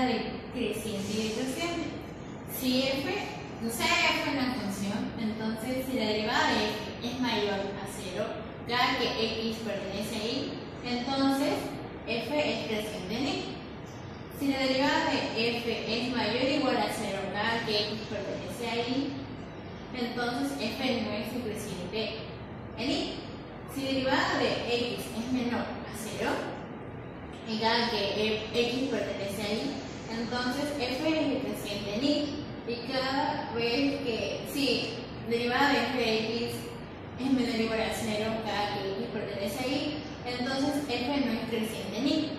línea de creciente y decreciente. Si f, no sé, f es una función, entonces si la derivada de f es mayor a 0, ya que x pertenece a y, entonces f es creciente en y. Si la derivada de f es mayor o igual a 0, ya que x pertenece a y, entonces f no es creciente en y. Si la derivada de x es menor a 0, y ya que x pertenece a y, entonces f es creciente en y. Y cada vez que, si derivada de f de x es menor o igual a 0 cada que x pertenece a y, entonces f no es creciente en y.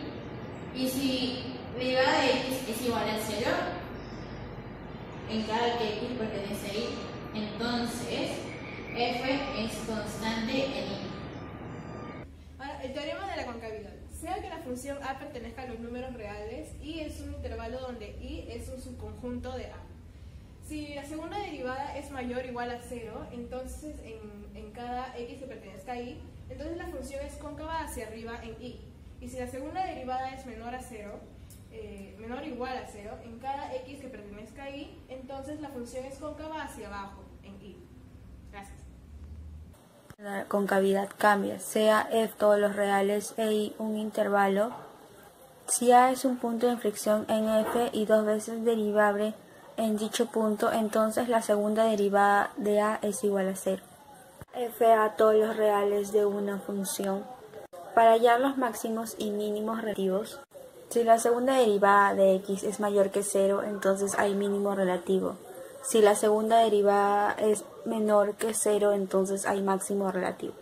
Y si derivada de x es igual a 0 en cada que x pertenece a y, entonces f es constante en y. Ahora, el teorema de la concavidad. Sea que la función a pertenezca a los números reales, intervalo donde y es un subconjunto de a. Si la segunda derivada es mayor o igual a 0, entonces en, en cada x que pertenezca a y, entonces la función es cóncava hacia arriba en y. Y si la segunda derivada es menor a 0, eh, menor o igual a 0, en cada x que pertenezca a y, entonces la función es cóncava hacia abajo en y. Gracias. La concavidad cambia, sea f todos los reales e y un intervalo. Si a es un punto de inflexión en f y dos veces derivable en dicho punto, entonces la segunda derivada de a es igual a 0. f a todos los reales de una función. Para hallar los máximos y mínimos relativos, si la segunda derivada de x es mayor que 0, entonces hay mínimo relativo. Si la segunda derivada es menor que 0, entonces hay máximo relativo.